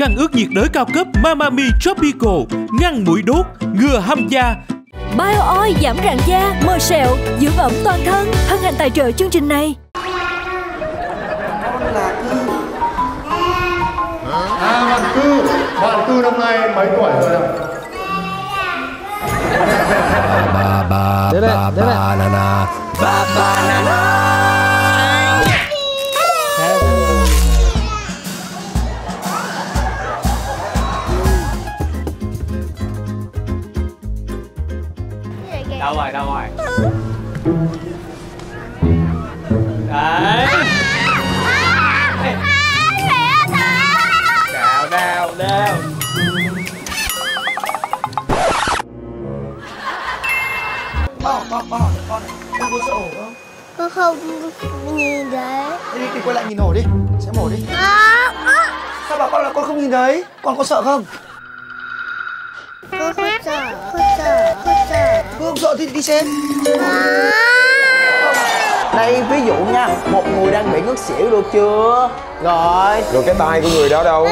khăn ướt nhiệt đới cao cấp Mamami Tropical, ngăn mũi đốt, ngừa hăm da. Bio Oil giảm rạn da, mờ sẹo, dưỡng ẩm toàn thân. Hân hạnh tài trợ chương trình này. À, bạn cư, bạn cư năm nay mấy tuổi rồi nào? ba ba ba ba na na ba ba na na đâu rồi đâu rồi. Đấy. Đào đào đào Con, con, con, con, con có sợ hổ không? Con không nhìn Thế đi, đi quay lại nhìn hổ đi, xem hổ đi. À, à, Sao bảo con là con không nhìn thấy? Con có sợ không? Con không sợ, không sợ, sợ thì đi xem. À. Đây ví dụ nha, một người đang bị ngất xỉu được chưa? Rồi, rồi cái tay của người đó đâu?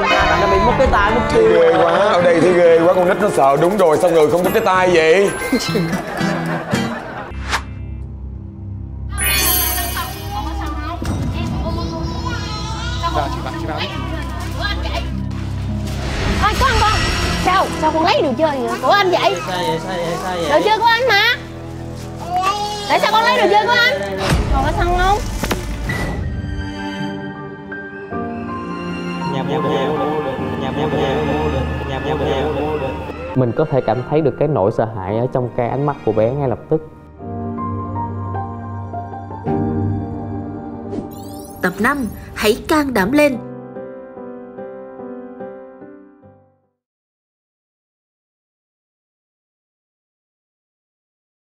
Bạn đã bị mất cái tay mất tiêu. Ghê quá ở đây thấy ghê quá con nít nó sợ đúng rồi sao người không có cái tay vậy? Ôi con con Sao, sao con lấy đồ chơi của anh vậy? Sao vậy, sao vậy, sao vậy? Đồ chơi của anh mà Tại sao con lấy đồ chơi của anh? Còn có xăng không? Nhà mua được, nhà mua được, nhà mua được mình có thể cảm thấy được cái nỗi sợ hãi ở trong cái ánh mắt của bé ngay lập tức Tập 5 Hãy can đảm lên